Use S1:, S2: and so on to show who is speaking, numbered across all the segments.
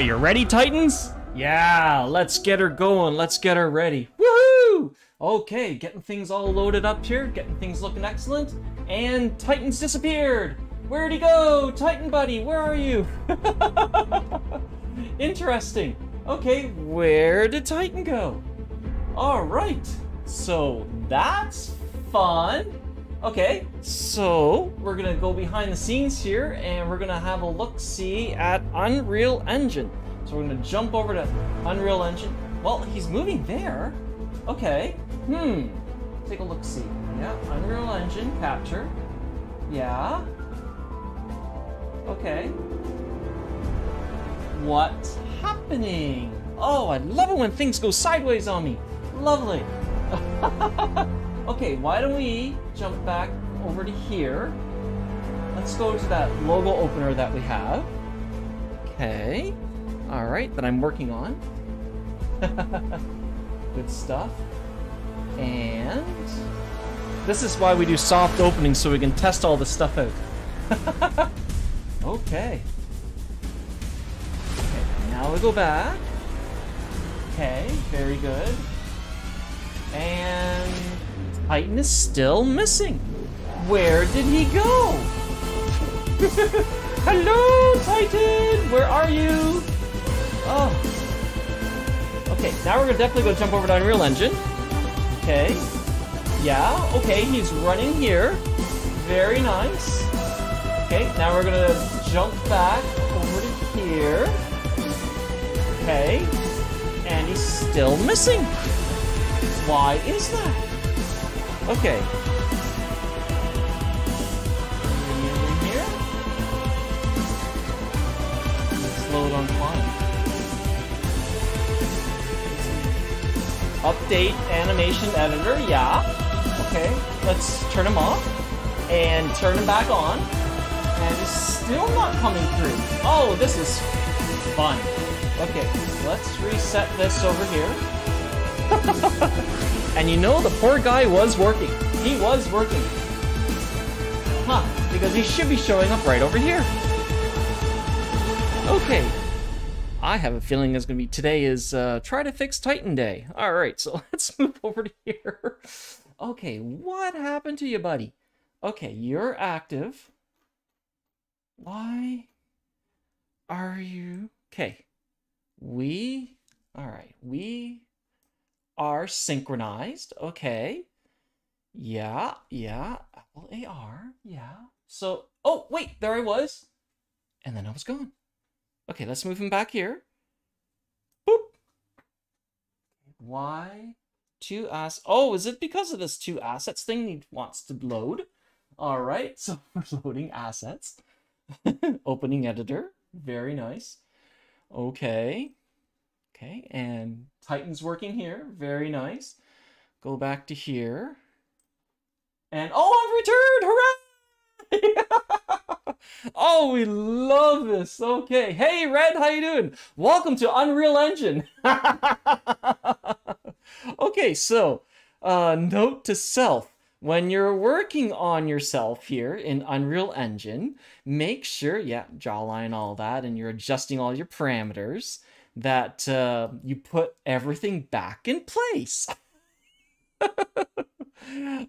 S1: Are you ready, Titans? Yeah, let's get her going. Let's get her ready. Woohoo! Okay, getting things all loaded up here, getting things looking excellent. And Titans disappeared. Where'd he go? Titan buddy, where are you? Interesting. Okay, where did Titan go? All right, so that's fun. Okay, so we're gonna go behind the scenes here and we're gonna have a look-see at Unreal Engine. So we're gonna jump over to Unreal Engine. Well, he's moving there. Okay, hmm, take a look-see. Yeah, Unreal Engine, capture. Yeah. Okay. What's happening? Oh, I love it when things go sideways on me. Lovely. okay, why don't we jump back over to here? Let's go to that logo opener that we have. Okay. All right, that I'm working on. Good stuff. And this is why we do soft openings so we can test all this stuff out. okay. Okay, now we go back. Okay, very good. And Titan is still missing. Where did he go? Hello, Titan! Where are you? Oh. Okay, now we're gonna definitely go jump over to Unreal Engine. Okay. Yeah, okay, he's running here. Very nice. Okay, now we're gonna jump back over to here. Okay. And he's still missing. Why is that? Okay. Here. Slow it on flying. Update animation editor, yeah. Okay, let's turn him off and turn him back on. And he's still not coming through. Oh, this is fun. Okay, let's reset this over here. and you know the poor guy was working. He was working. Huh, because he should be showing up right over here. Okay. I have a feeling it's going to be today is uh, try to fix Titan Day. All right, so let's move over to here. Okay, what happened to you, buddy? Okay, you're active. Why are you... Okay, we... All right, we are synchronized. Okay. Yeah, yeah. Apple AR. Yeah. So, oh, wait, there I was. And then I was gone. Okay, let's move him back here. Boop. Why? Two ass. Oh, is it because of this two assets thing he wants to load? All right, so we're loading assets. Opening editor. Very nice. Okay. Okay, and Titan's working here. Very nice. Go back to here. And oh, I've returned! Hooray! oh, we love this. Okay. Hey, Red, how you doing? Welcome to Unreal Engine. okay, so uh, note to self. When you're working on yourself here in Unreal Engine, make sure, yeah, jawline, all that, and you're adjusting all your parameters that uh, you put everything back in place.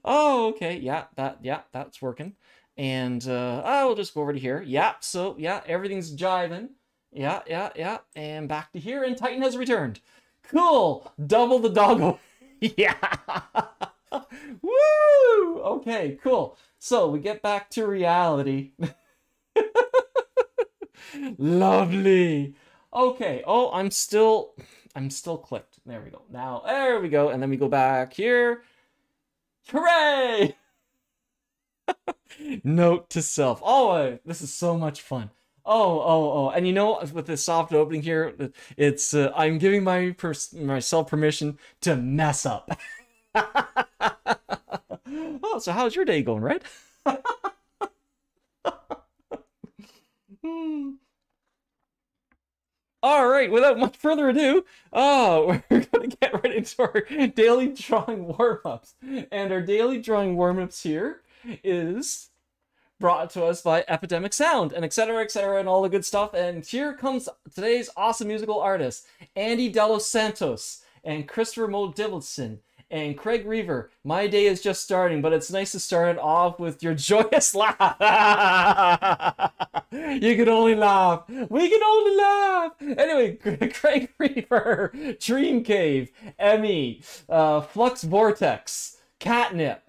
S1: oh, okay. Yeah, that yeah, that's working. And uh, I will just go over to here. Yeah, so yeah, everything's jiving. Yeah, yeah, yeah. And back to here, and Titan has returned. Cool. Double the doggo. yeah. Woo! Okay, cool. So we get back to reality. Lovely. Okay. Oh, I'm still, I'm still clicked. There we go. Now, there we go. And then we go back here. Hooray! Note to self. Oh, this is so much fun. Oh, oh, oh. And you know, with the soft opening here, it's, uh, I'm giving my myself permission to mess up. oh, so how's your day going, right? hmm. All right, without much further ado, oh, we're going to get right into our daily drawing warm-ups. And our daily drawing warm-ups here is brought to us by Epidemic Sound and etc. etc. and all the good stuff. And here comes today's awesome musical artists Andy Delos Santos and Christoffer Moe Ditlevsen and Craig Reever. My day is just starting, but it's nice to start it off with your joyous laugh. you can only laugh. We can only laugh. Anyway, Craig Reever, Dream Cave, Emmi, uh, Flux Vortex, Katnip,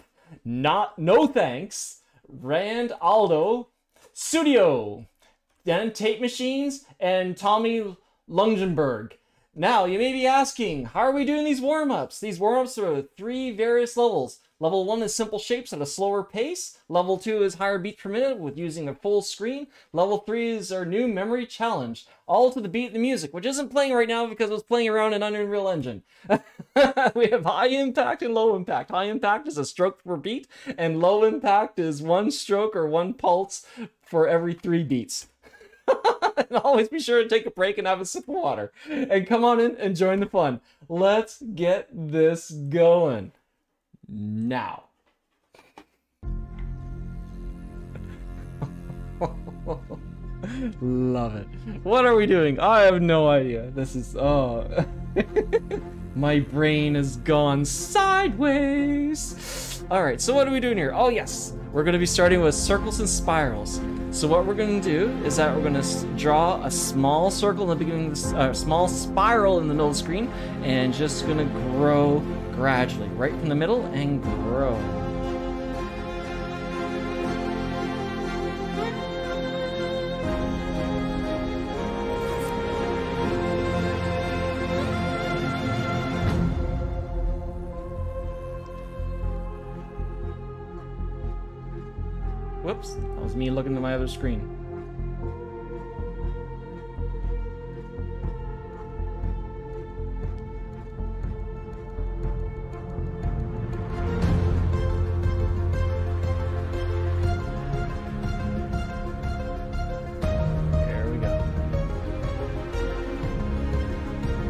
S1: Not No Thanks, Rand Aldo, Suedo, then Tape Machines, and Tommy Lungenberg. Now, you may be asking, how are we doing these warm-ups? These warm-ups are three various levels. Level 1 is simple shapes at a slower pace. Level 2 is higher beats per minute with using a full screen. Level 3 is our new memory challenge, all to the beat of the music, which isn't playing right now because it was playing around in Unreal Engine. we have high impact and low impact. High impact is a stroke per beat, and low impact is one stroke or one pulse for every three beats. And always be sure to take a break and have a sip of water. And come on in and join the fun. Let's get this going. Now. Love it. What are we doing? I have no idea. This is oh My brain has gone sideways. All right, so what are we doing here? Oh yes, we're gonna be starting with circles and spirals. So what we're going to do is that we're going to draw a small circle in the beginning, a uh, small spiral in the middle of the screen, and just going to grow gradually, right from the middle, and grow. Whoops, that was me looking at my other screen. There we go.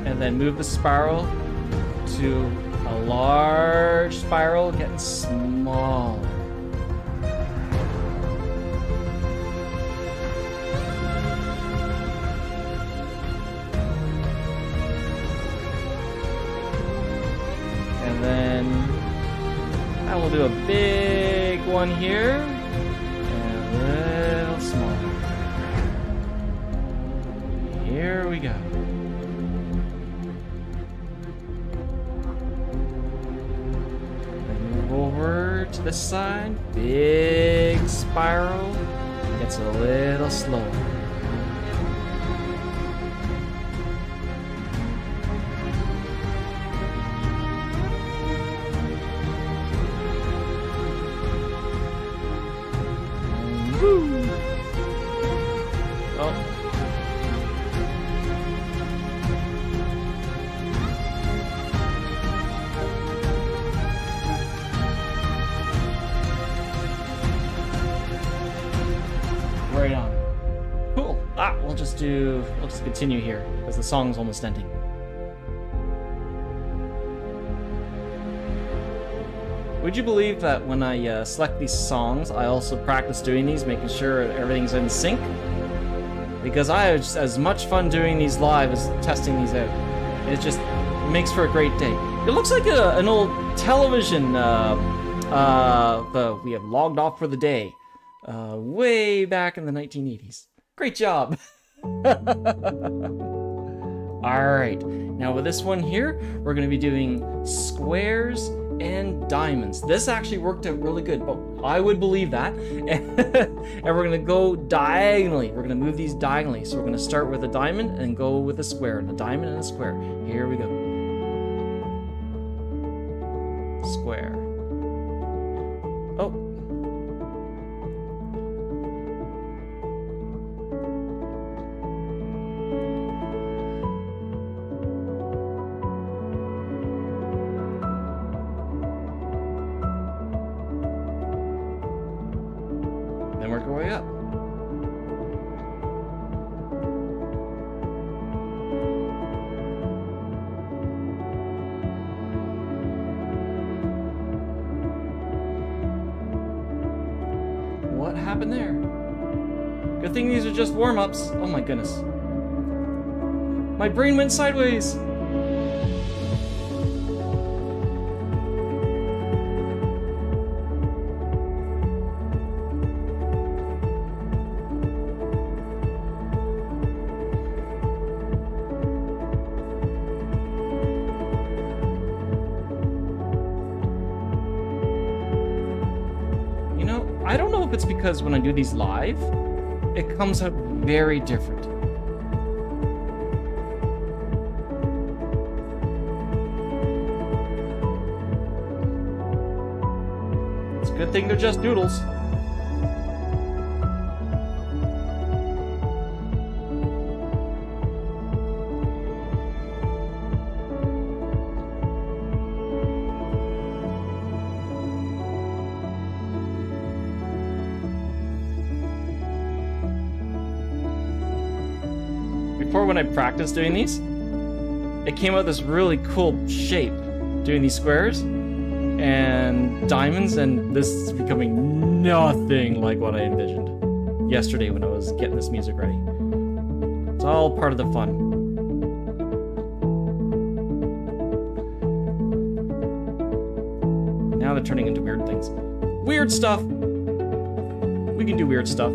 S1: And then move the spiral to a large spiral getting smaller. We'll do a big one here and a little smaller. Here we go. Then move over to this side. Big spiral. Gets a little slower. Continue here, as the song's almost ending. Would you believe that when I uh, select these songs, I also practice doing these, making sure everything's in sync? Because I have as much fun doing these live as testing these out. It just makes for a great day. It looks like a, an old television uh, uh, we have logged off for the day, uh, way back in the 1980s. Great job! Alright, now with this one here, we're going to be doing squares and diamonds. This actually worked out really good, but I would believe that. and we're going to go diagonally. We're going to move these diagonally. So we're going to start with a diamond and go with a square, and a diamond and a square. Here we go. Square. Oh, happened there? Good thing these are just warm-ups. Oh my goodness. My brain went sideways. Because when I do these live, it comes out very different. It's a good thing they're just doodles. Before, when I practiced doing these, it came out this really cool shape doing these squares and diamonds, and this is becoming nothing like what I envisioned yesterday when I was getting this music ready. It's all part of the fun. Now they're turning into weird things. Weird stuff! We can do weird stuff.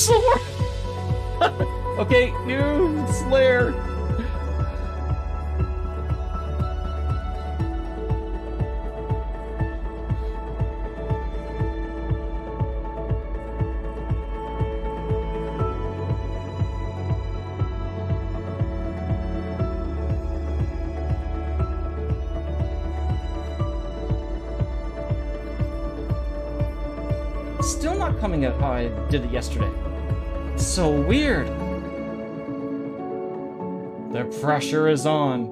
S1: Still okay, new Slayer. Still not coming out how I did it yesterday. So weird. The pressure is on.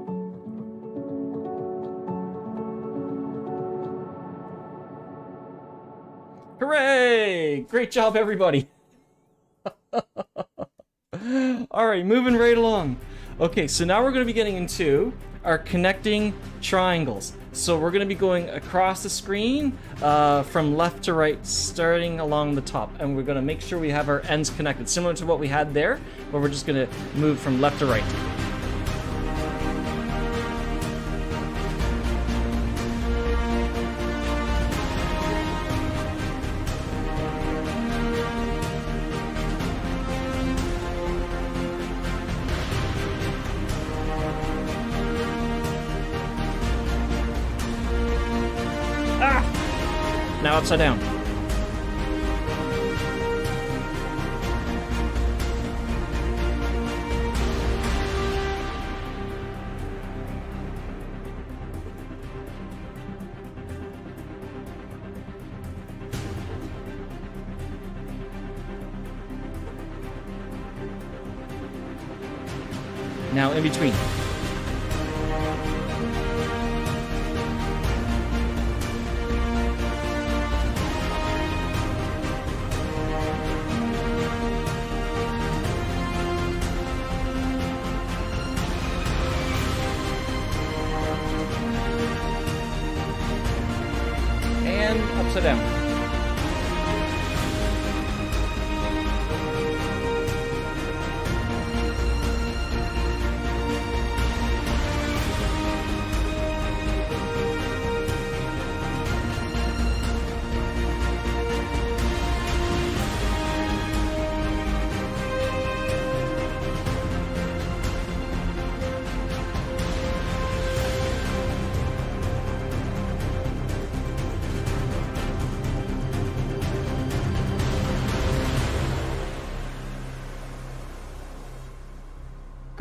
S1: Hooray! Great job, everybody. All right, moving right along. Okay, so now we're going to be getting into our connecting triangles. So we're going to be going across the screen uh, from left to right, starting along the top. And we're going to make sure we have our ends connected, similar to what we had there, but we're just going to move from left to right. Upside down.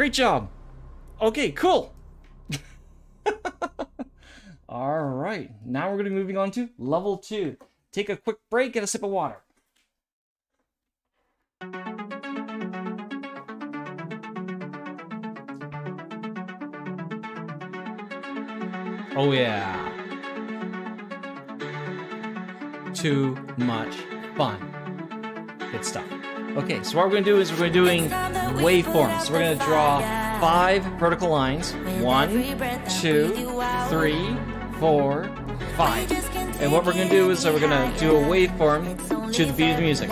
S1: Great job. Okay, cool. All right, now we're going to be moving on to level two. Take a quick break, get a sip of water. Oh, yeah. Too much fun.
S2: Good stuff. Okay, so what we're to do is we're doing waveforms. So we're to draw five vertical lines. One, two, three, four, five. And what we're to do is we're to do a waveform to the beat of the music.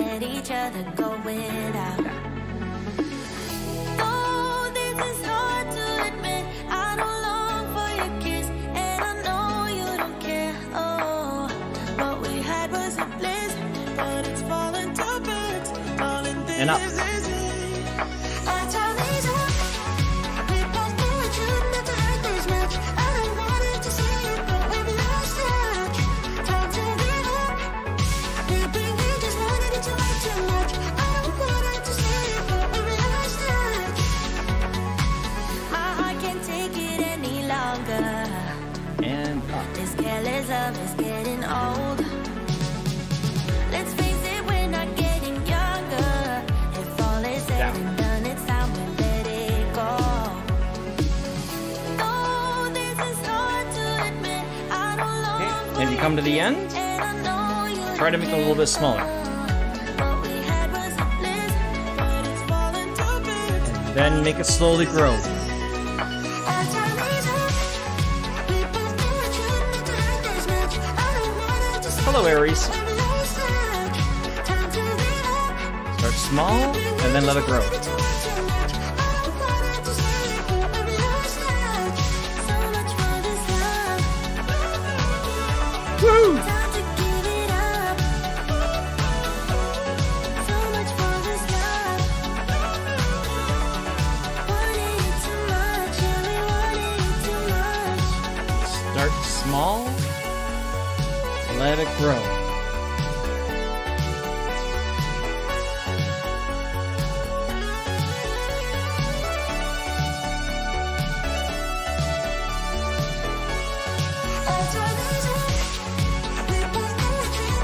S2: Hello, Aries. Start small, and then let it grow. Woo! Let it grow.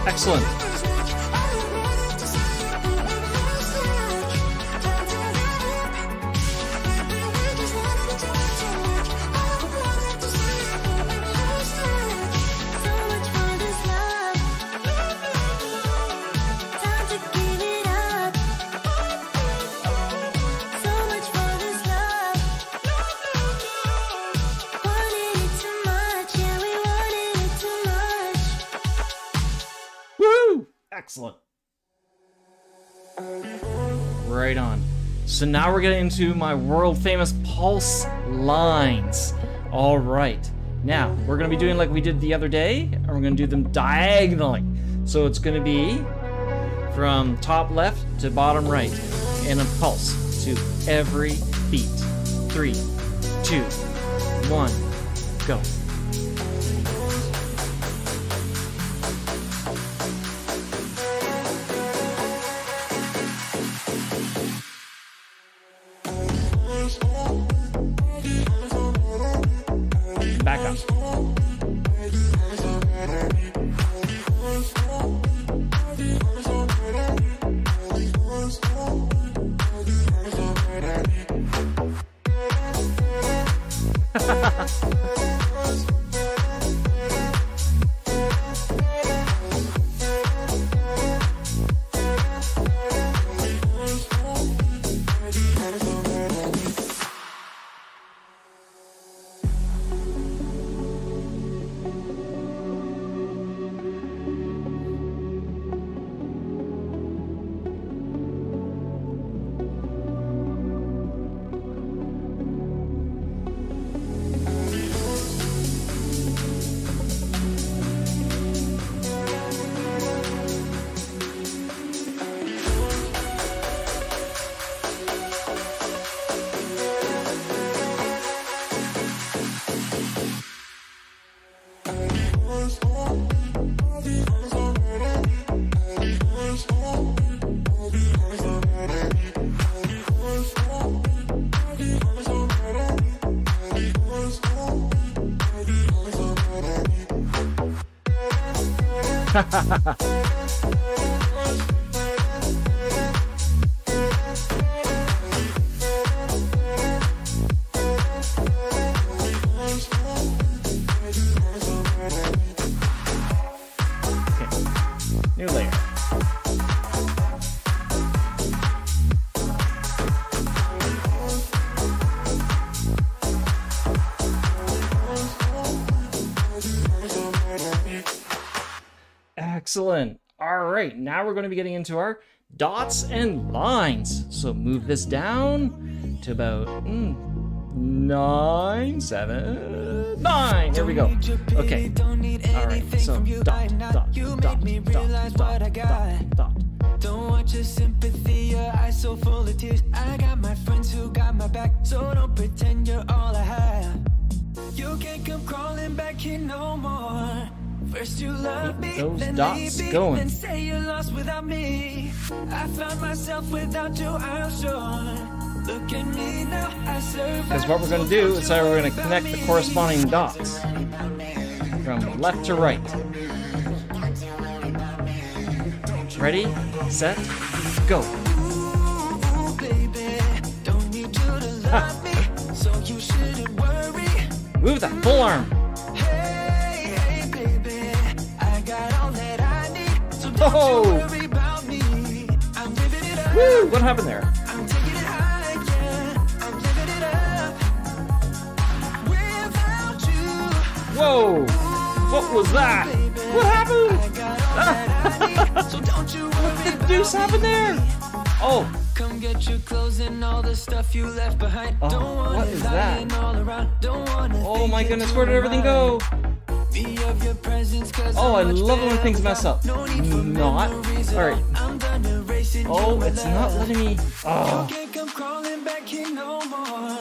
S2: Excellent. Excellent. Right on. So now we're getting into my world famous pulse lines. All right. Now, we're going to be doing like we did the other day, and we're going to do them diagonally. So it's going to be from top left to bottom right and a pulse to every beat. Three, two, one, go.
S1: ha ha ha into our dots and lines. So move this down to about mm, nine, seven, nine. Here we go. Okay. All right. So dot, dot, dot, dot, dot, dot, dot.
S3: Don't want your sympathy, your eyes so full of tears. I got my friends who got my back, so don't pretend you're all I have. You can't come crawling back here no more. First you love me,
S1: those
S3: then
S1: dots
S3: leave me,
S1: going.
S3: then say you're lost without me. I found myself without you, I'm sure. Look at me now, I survived.
S1: Because what we're going to do is that we're going to connect the corresponding dots from left to right. Ready, set, go.
S3: Ooh, baby, don't need you to love me, so you shouldn't worry.
S1: Move that full arm.
S3: Up,
S1: Woo! What happened there?
S3: I'm taking it high, yeah, I'm living it up. Without you,
S1: Whoa! What was that? What happened?
S3: I got all that I need, so don't you worry
S1: What the deuce happened there? Oh,
S3: Come get your clothes and all the stuff you left behind.
S1: Oh,
S3: Don't want
S1: what is that?
S3: all around. Don't want
S1: oh my goodness, where did everything go? Oh, I love it when things mess up.
S3: For mm, Not.
S1: All right.
S3: all. I'm done erasing
S1: Oh, it's not letting me. Oh,
S3: can't come crawling back here no more.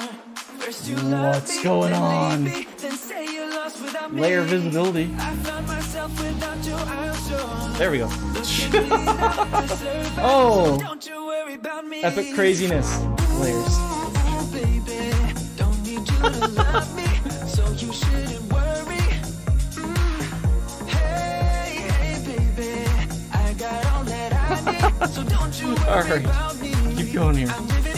S3: First you
S1: What's going on?
S3: leave me, then say you're lost without me.
S1: layer visibility.
S3: I found myself without you, I'm sure.
S1: There we go.
S3: Look at me now,
S1: Oh.
S3: Don't you worry about me.
S1: Epic craziness layers.
S3: All
S1: right. Keep going here.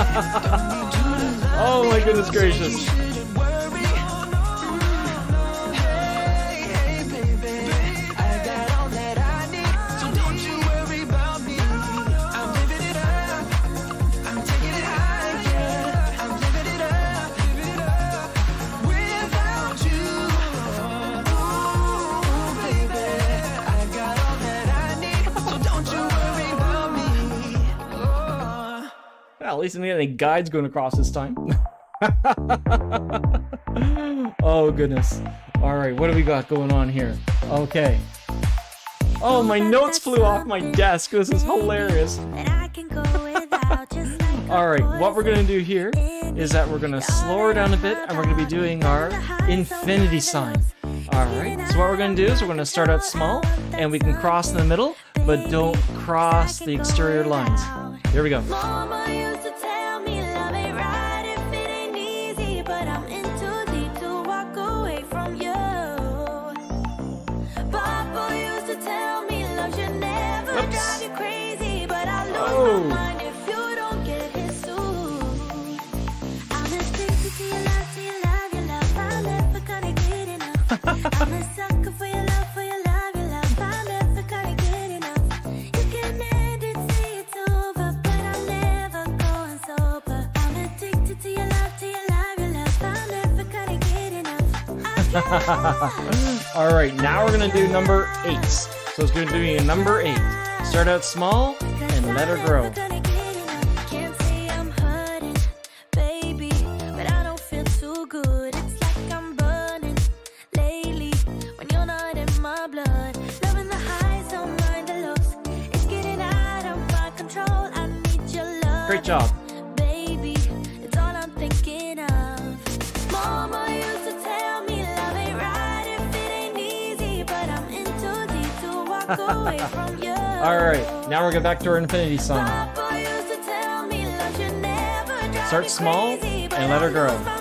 S3: Oh
S1: my goodness gracious. Least I didn't get any guides going across this time. oh goodness. All right, what do we got going on here? Okay. Oh, my notes flew off my desk. This is hilarious. All right, what we're gonna do here is that we're gonna slow her down a bit, and we're gonna be doing our infinity sign. All right. So what we're gonna do is we're gonna start out small, and we can cross in the middle, but don't cross the exterior lines. Here we go. All right, now we're gonna do number eight. So it's gonna be number eight. Start out small and let her grow. We're going back to our infinity song.
S2: Papa used to tell me love should never drive
S1: Start small and let her grow.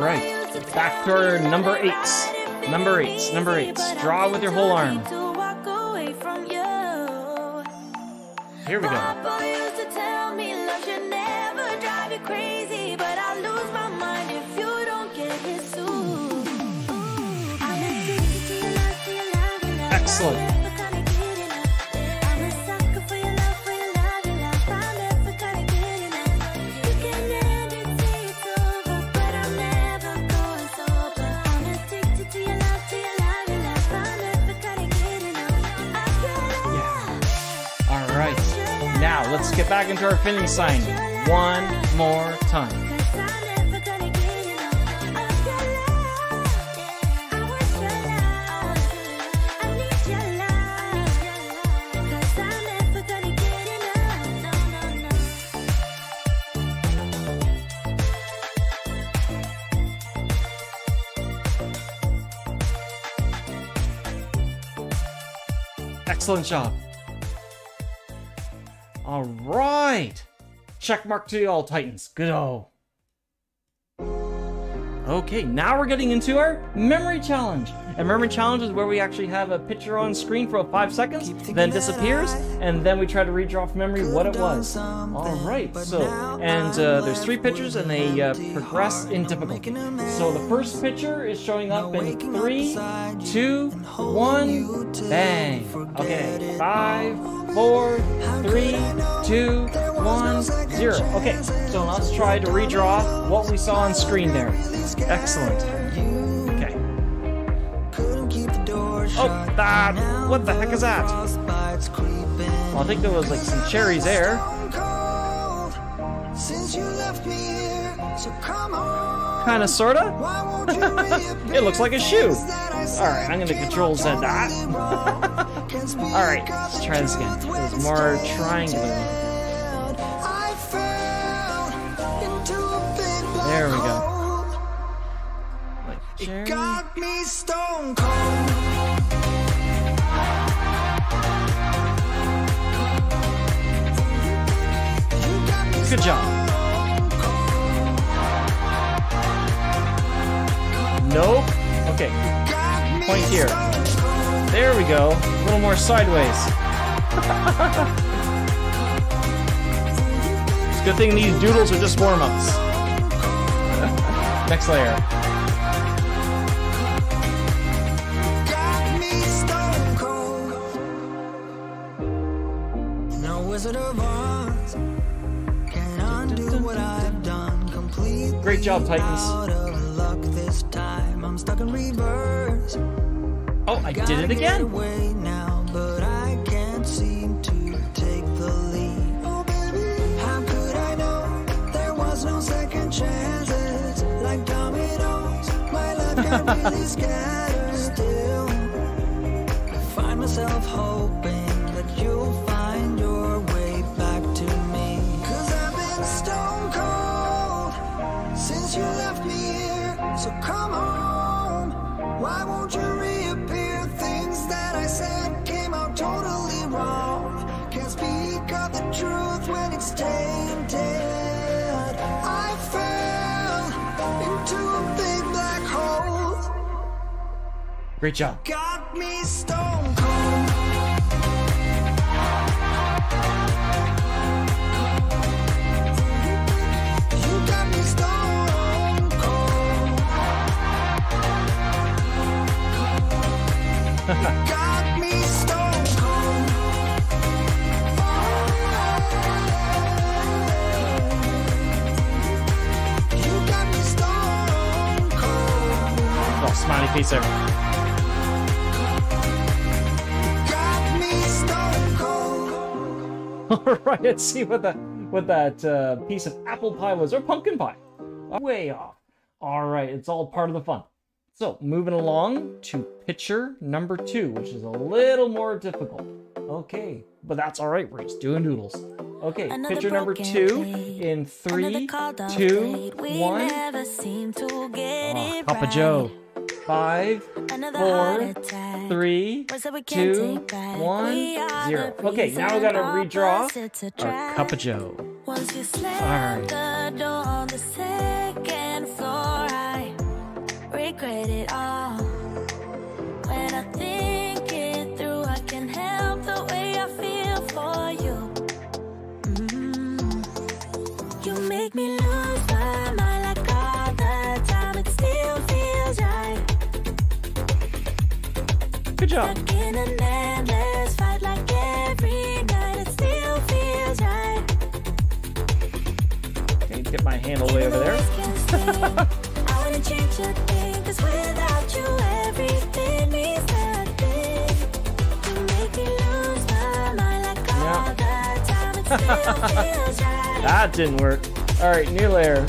S1: Back to our number eight. Number eight. number eight. Draw with your whole arm. Here we go.
S2: Papa get
S1: back into our finish sign one more time. Excellent job. All right. Check mark to all Titans. Good o. Okay, now we're getting into our memory challenge. And memory challenge is where we actually have a picture on screen for five seconds, then disappears, and then we try to redraw from memory what it was. All right, so and uh, there's three pictures, and they uh, progress in difficulty. So the first picture is showing up in three, two, one, bang. Okay, five, four, three, two, one, zero. Okay, so let's try to redraw what we saw on screen there. Excellent. Okay.
S3: Couldn't keep the door
S1: Oh,
S3: shut.
S1: that. What the heck is that? Well, I think there was like some cherries there.
S3: Since you left me here. So come on.
S1: Kinda, sorta.
S3: Why won't you reappear
S1: It looks like a shoe.
S3: things that I said
S1: Alright, I'm gonna control Z that.
S3: totally wrong? Can't speak
S1: Alright, let's try this again.
S3: truth
S1: It was
S3: it's
S1: more triangular.
S3: I fell into a big black
S1: There we go.
S3: It got me stone cold. You got me
S1: Good job. Nope. Okay, point here. there we go. A little more sideways. it's a good thing these doodles are just warm-ups. Next layer.
S3: Got me stone cold. Of Oz can undo what I've done. Completely
S1: Great job, Titans.
S3: Out of luck this time. I'm stuck in reverse.
S1: Oh, I did it again.
S3: away now, but I can't seem to take the lead. Oh, baby, how could I know there was no second chances? Like dominoes, my life got really scattered. Still, I find myself hoping
S1: Great job.
S3: Got me stone cold. Got me stone cold You got me
S1: let's see what that what that uh, piece of apple pie was or pumpkin pie. Way off. All right, it's all part of the fun. So moving along to picture number two, which is a little more difficult. Okay, but that's all right. We're just doing doodles. Okay,
S2: Another
S1: picture number two
S2: plate.
S1: in three, two, one.
S2: never seem to get
S1: Oh, Papa
S2: right.
S1: Joe. Five,
S2: Another
S1: four, three,
S2: Words that we can't
S1: two, one,
S2: the
S1: Okay, now we gotta redraw our cup of Joe.
S2: Once you feels right.
S1: Okay, get my hand all the way over there.
S2: I wanna change a thing, 'cause without you, everything means nothing. You make me lose my mind like all the time. It still feels right.
S1: That didn't work. All right, new layer.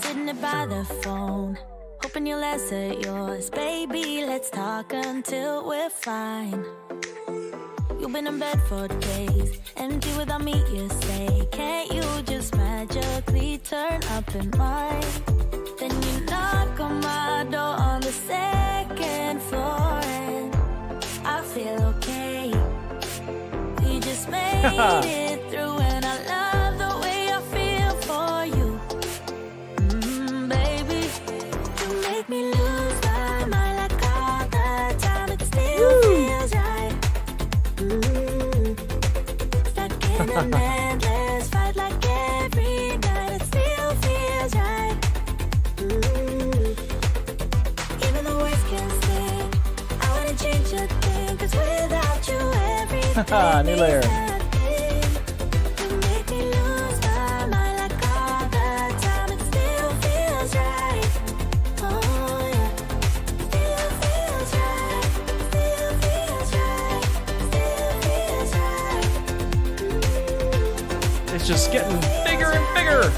S2: Sitting by the phone, hoping you'll answer yours. Talk until we're fine. You've been in bed for days, empty without me, you say. Can't you just magically turn up in mine? Then you knock on my door on the second floor, and I feel okay. We just made it Still
S1: layer. It's just getting bigger and bigger.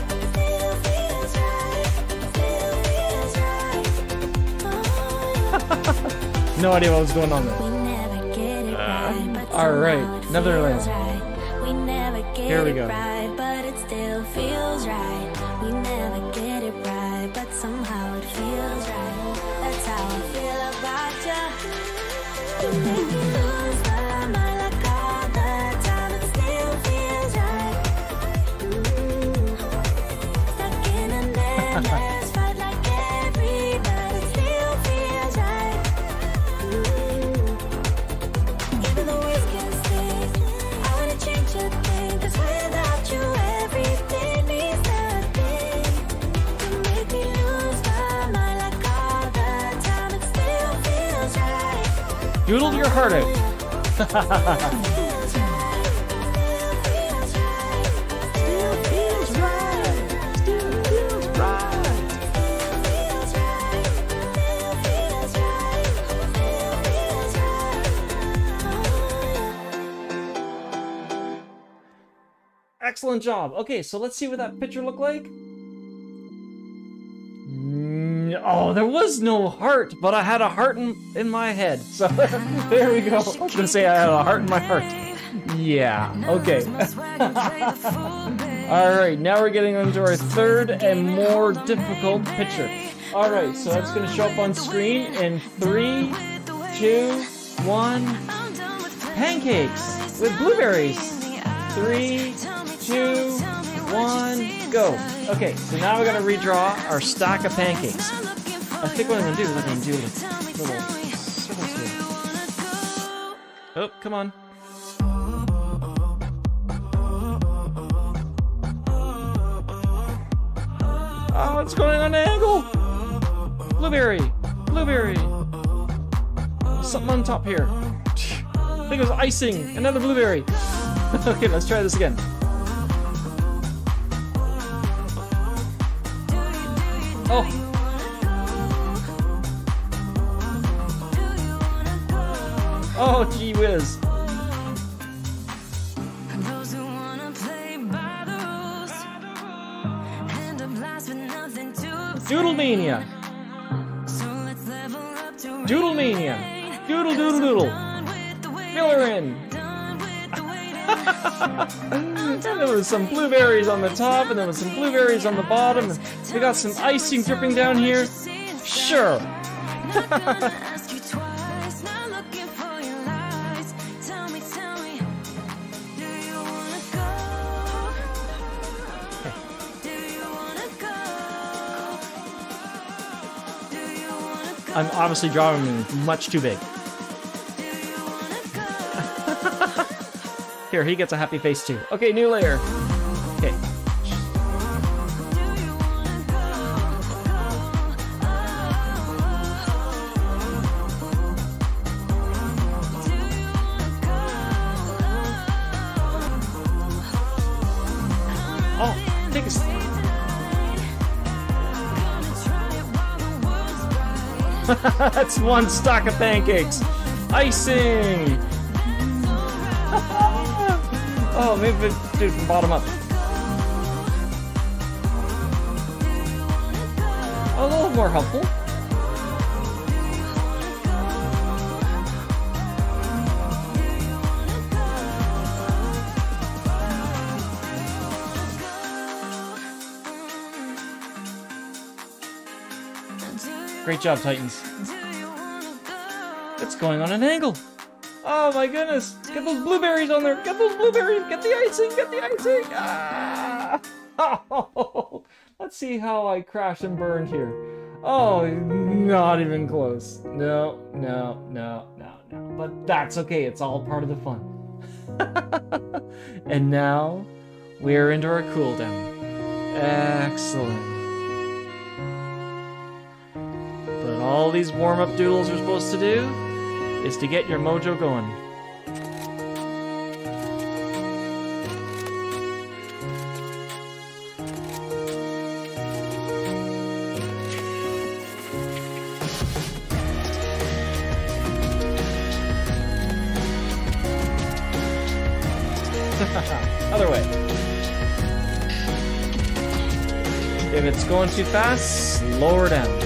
S1: No idea what was going on there.
S2: Never Netherlands.
S1: Here we go. Excellent job. Okay, so let's see what that picture looked like. Oh, there was no heart, but I had a heart in, in my head. So there we go. I was gonna say I had a heart in my heart. Yeah. Okay. All right. Now we're getting into our third and more difficult picture. All right. So that's gonna show up on screen in three, two, one. Pancakes with blueberries. Three, two, one, go. Okay, so now we're gonna redraw our stack of pancakes. I think what I'm gonna do is I'm gonna do like little circles here. Oh, come on. Ah, oh, it's going on an angle. Blueberry, blueberry. Something on top here. I think it was icing. Another blueberry. okay, let's try this again. Oh. Oh, gee whiz.
S2: Those who wanna play by the rules end up lost with nothing to
S1: Doodle mania.
S2: So let's level up to
S1: Doodle mania. Doodle doodle doodle. Fill her in. there was some blueberries on the top, and there was some blueberries on the bottom. We got some icing dripping down here. Sure.
S2: Ask you twice, not looking for your lies. Tell me, tell me, do you wanna go? Do you wanna go? Do you
S1: I'm obviously drawing him much too big. Here, he gets a happy face too. Okay, new layer. One stock of pancakes. Icing. oh, maybe we do from bottom up. A little more helpful. Great job, Titans. Going on an angle. Oh my goodness! Get those blueberries on there! Get those blueberries! Get the icing! Get the icing! Ah! Oh, let's see how I crash and burn here. Oh, not even close. No, no, no, no, no. But that's okay. It's all part of the fun. and now we're into our cooldown. Excellent. But all these warm-up doodles are supposed to do is to get your mojo going. Other way. If it's going too fast, slow her down.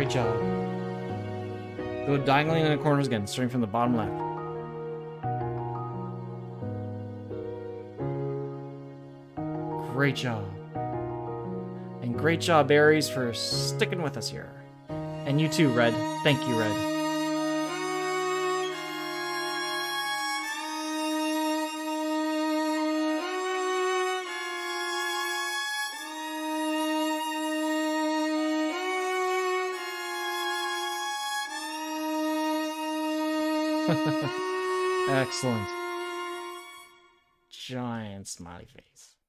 S1: Great job. Go diagonally in the corners again, starting from the bottom left. Great job. And great job, Aries, for sticking with us here. And you too, Red. Thank you, Red. Excellent. Giant smiley face.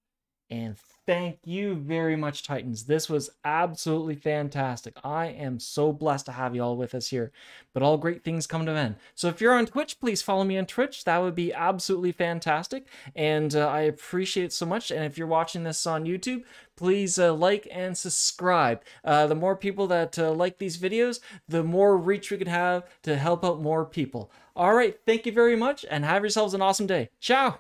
S1: And thank you very much, Titans. This was absolutely fantastic. I am so blessed to have you all with us here. But all great things come to an end. So if you're on Twitch, please follow me on Twitch. That would be absolutely fantastic. And uh, I appreciate it so much. And if you're watching this on YouTube, please uh, like and subscribe. Uh, the more people that uh, like these videos, the more reach we can have to help out more people. All right, thank you very much and have yourselves an awesome day. Ciao.